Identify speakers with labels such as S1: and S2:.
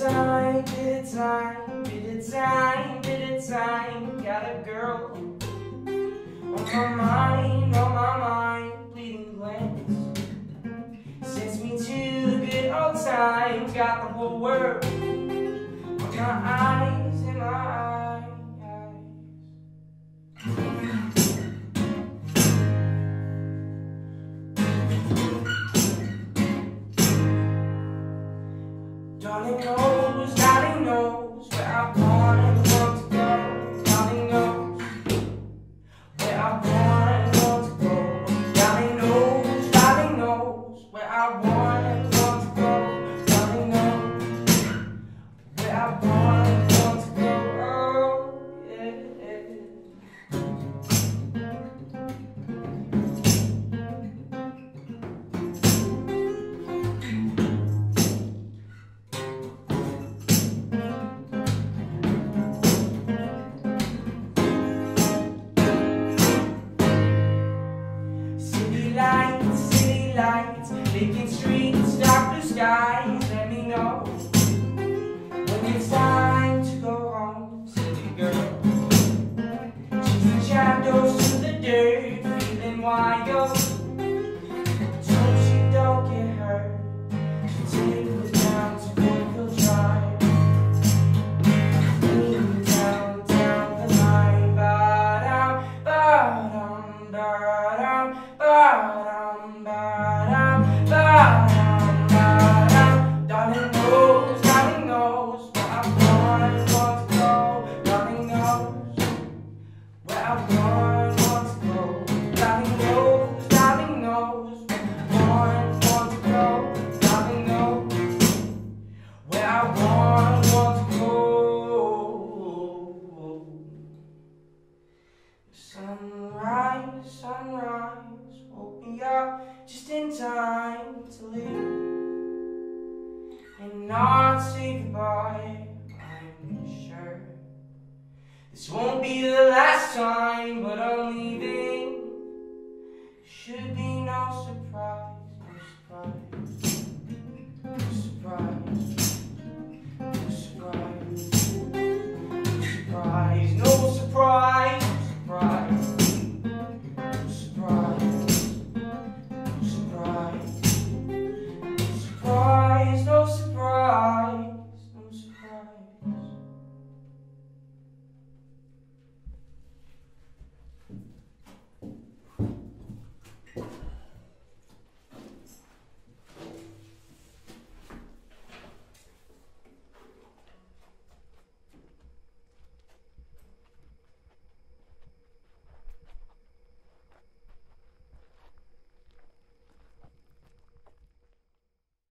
S1: time, bit of time, bit of time, bit of time. Got a girl on my mind, on my mind, bleeding glance. Sends me to the good old times. Got the whole world on my eyes, Darling knows, darling knows where I want lights, making streets, dark blue skies. Let me know when it's time to go home, city girl. Chasing shadows to the dirt, feeling wild. Don't you don't get hurt. Down to down, down the line, ba-dum, ba-dum, ba-dum, ba-dum, Sunrise, sunrise, woke me up just in time to leave and not say goodbye. I'm sure this won't be the last time, but I'm leaving. Should be no surprise.